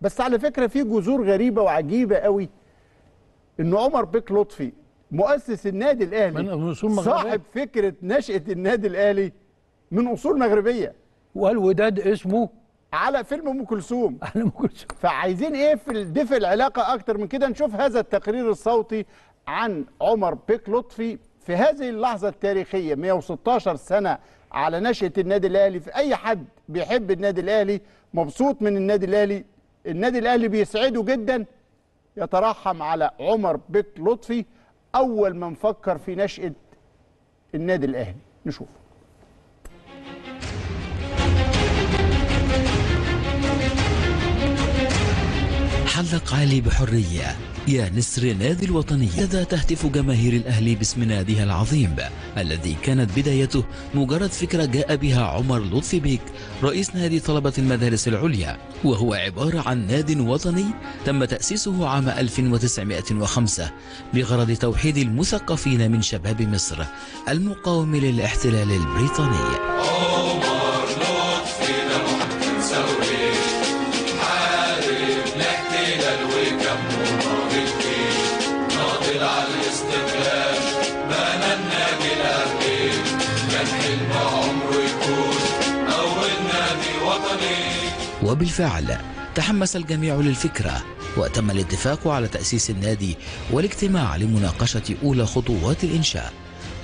بس على فكرة في جذور غريبة وعجيبة قوي. ان عمر بيك لطفي مؤسس النادي الأهلي من أصول مغربية. صاحب فكرة نشأة النادي الأهلي من أصول مغربية. والوداد اسمه؟ على فيلم أم كلثوم. على أم كلثوم. فعايزين إيه في الدفء العلاقة أكتر من كده؟ نشوف هذا التقرير الصوتي عن عمر بيك لطفي في هذه اللحظة التاريخية 116 سنة على نشأة النادي الأهلي. في أي حد بيحب النادي الأهلي؟ مبسوط من النادي الأهلي؟ النادي الأهلي بيسعده جدا يترحم على عمر بيك لطفي أول من فكر في نشأة النادي الأهلي. نشوف حلق علي بحرية. يا نسر نادي الوطني كذا تهتف جماهير الأهلي باسم ناديها العظيم الذي كانت بدايته مجرد فكرة جاء بها عمر لطفي بيك رئيس نادي طلبة المدارس العليا. وهو عبارة عن ناد وطني تم تأسيسه عام 1905 بغرض توحيد المثقفين من شباب مصر المقاوم للاحتلال البريطاني. وبالفعل تحمس الجميع للفكرة وتم الاتفاق على تأسيس النادي والاجتماع لمناقشة أولى خطوات الإنشاء.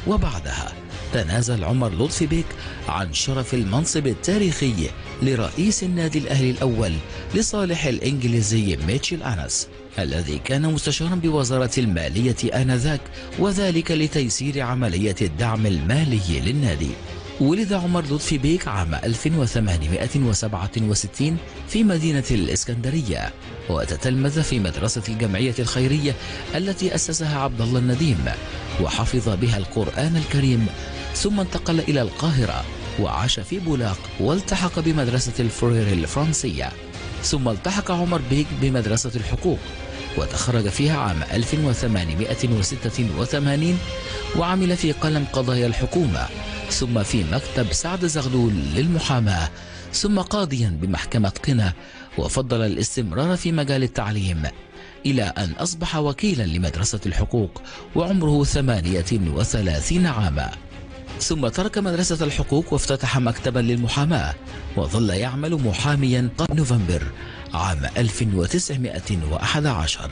وبعدها تنازل عمر لطفي بيك عن شرف المنصب التاريخي لرئيس النادي الأهلي الأول لصالح الإنجليزي ميتشل أنس الذي كان مستشارا بوزارة المالية آنذاك وذلك لتيسير عملية الدعم المالي للنادي. ولد عمر لطفي بيك عام 1867 في مدينة الإسكندرية وتتلمذ في مدرسة الجمعية الخيرية التي أسسها عبد الله النديم وحفظ بها القرآن الكريم ثم انتقل إلى القاهرة وعاش في بولاق والتحق بمدرسة الفرير الفرنسية. ثم التحق عمر بيك بمدرسة الحقوق وتخرج فيها عام 1886 وعمل في قلم قضايا الحكومة ثم في مكتب سعد زغلول للمحاماة ثم قاضيا بمحكمة قنا وفضل الاستمرار في مجال التعليم إلى أن أصبح وكيلا لمدرسة الحقوق وعمره 38 عاما. ثم ترك مدرسة الحقوق وافتتح مكتبا للمحاماة وظل يعمل محاميا قبل نوفمبر عام 1911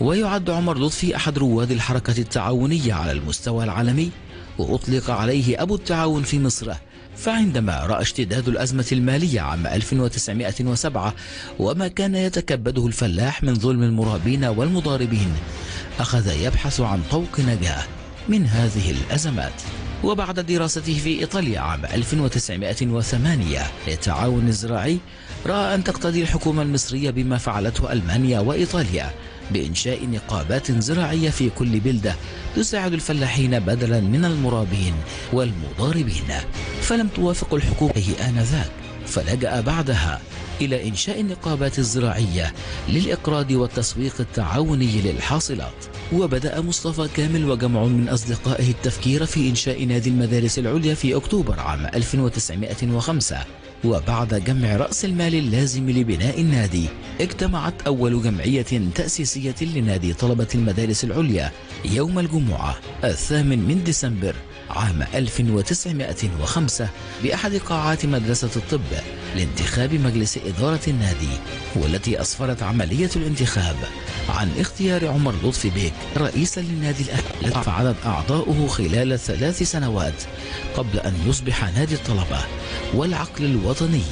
ويعد عمر لطفي أحد رواد الحركة التعاونية على المستوى العالمي وأطلق عليه أبو التعاون في مصر. فعندما رأى اشتداد الأزمة المالية عام 1907 وما كان يتكبده الفلاح من ظلم المرابين والمضاربين أخذ يبحث عن طوق نجاة من هذه الأزمات. وبعد دراسته في إيطاليا عام 1908 للتعاون الزراعي رأى أن تقتدي الحكومة المصرية بما فعلته ألمانيا وإيطاليا بإنشاء نقابات زراعية في كل بلدة تساعد الفلاحين بدلا من المرابين والمضاربين. فلم توافق الحكومة آنذاك فلجأ بعدها إلى إنشاء النقابات الزراعية للإقراض والتسويق التعاوني للحاصلات. وبدأ مصطفى كامل وجمع من أصدقائه التفكير في إنشاء نادي المدارس العليا في أكتوبر عام 1905 وبعد جمع رأس المال اللازم لبناء النادي اجتمعت أول جمعية تأسيسية لنادي طلبة المدارس العليا يوم الجمعة الثامن من ديسمبر عام 1905 بأحد قاعات مدرسة الطب. لانتخاب مجلس إدارة النادي والتي أسفرت عملية الانتخاب عن اختيار عمر لطفي بيك رئيسا للنادي الأهلي عدد أعضاؤه خلال ثلاث سنوات قبل أن يصبح نادي الطلبة والعقل الوطني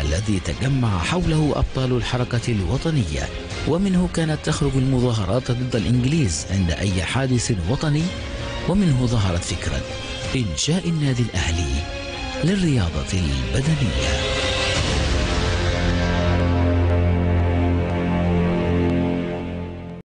الذي تجمع حوله أبطال الحركة الوطنية. ومنه كانت تخرج المظاهرات ضد الإنجليز عند أي حادث وطني ومنه ظهرت فكرة إنشاء النادي الأهلي للرياضة البدنية.